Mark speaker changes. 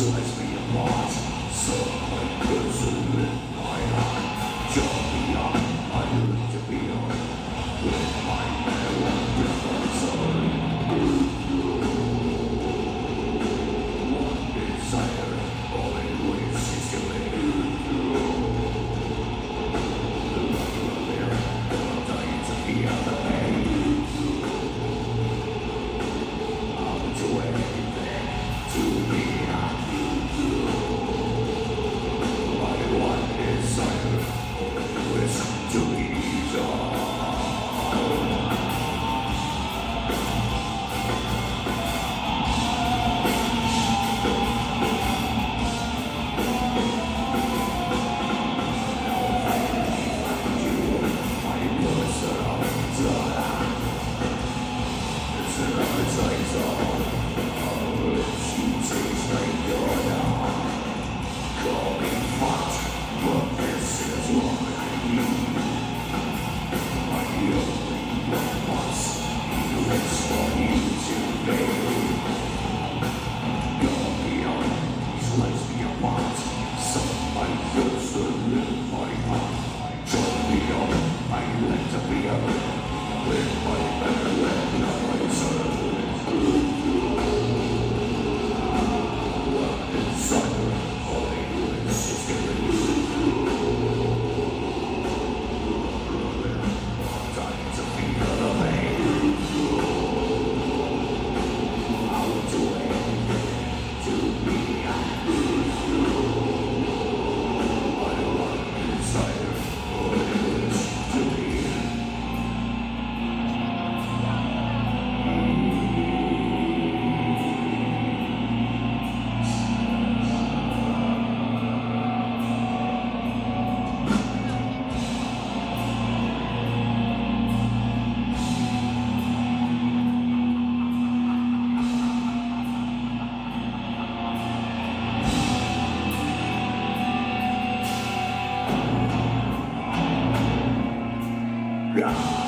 Speaker 1: Ejon.
Speaker 2: Yeah.